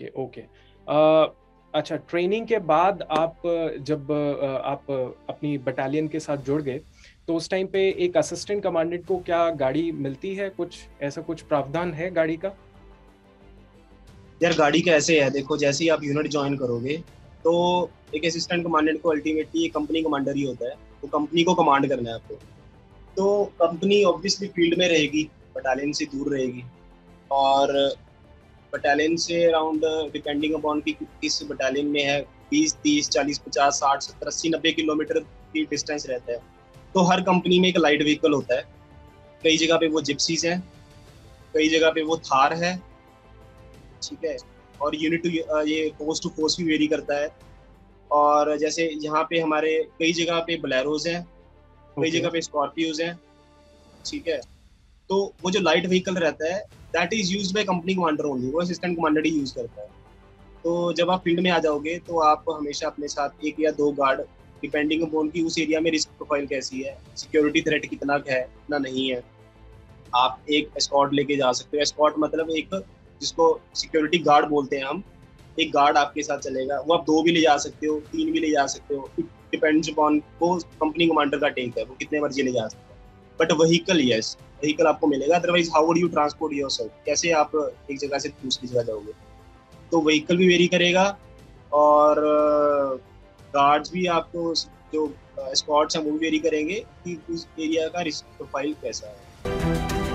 Okay okay. अच्छा training के बाद आप, जब आप अपनी बटालियन के साथ जुड़ गए तो उस टाइम पे एक असिस्टेंट कमांडेंट को क्या गाड़ी मिलती है? कुछ ऐसा कुछ प्रावधान है गाड़ी का? यार, गाड़ी का ऐसे है, देखो, जैसे ही आप यूनिट ज्वाइन करोगे तो एक असिस्टेंट कमांडेंट को अल्टीमेटली कंपनी कमांडर ही होता है। तो कंपनी को कमांड करना है आपको। तो कंपनी ऑब्वियसली फ़ील्ड में रहेगी बटालियन से दूर रहेगी। और बटालियन से अराउंड डिपेंडिंग अपॉन की किस बटालियन में है बीस तीस चालीस पचास साठ सत्तर अस्सी नब्बे किलोमीटर की डिस्टेंस रहता है। तो हर कंपनी में एक लाइट व्हीकल होता है। कई जगह पे वो जिप्सीज हैं कई जगह पे वो थार है ठीक है? और यूनिट टू ये पोस्ट टू पोस्ट भी वेरी करता है। और जैसे यहाँ पे हमारे कई जगह पे बलेरोज हैं कई ओके जगह पे स्कॉर्पियोज हैं ठीक है? तो वो जो लाइट व्हीकल रहता है that is use by company commander only वो असिस्टेंट कमांडर ही यूज़ करता है। तो जब आप फ़ील्ड में आ जाओगे तो आप हमेशा अपने साथ एक या दो गार्ड डिपेंडिंग अपॉन की उस एरिया में रिस्क प्रोफ़ाइल कैसी है सिक्योरिटी थ्रेट कितना है, कितना नहीं है, आप एक स्कॉट लेके जा सकते हो। स्कॉट मतलब एक जिसको सिक्योरिटी गार्ड बोलते हैं हम। एक गार्ड आपके साथ चलेगा। वो आप दो भी ले जा सकते हो, तीन भी ले जा सकते हो। डिपेंड्स अपॉन वो कंपनी कमांडर का टेक है। वो कितने मर्ज़ी ले जा सकते हैं। बट वहीकल यस व्हीकल आपको मिलेगा। Otherwise how would you transport yourself कैसे आप एक जगह से दूसरी जगह जाओगे? तो व्हीकल भी वेरी करेगा और गार्ड्स भी आपको जो स्पॉट्स हैं, वो भी वेरी करेंगे कि उस एरिया का रिस्क प्रोफ़ाइल कैसा है।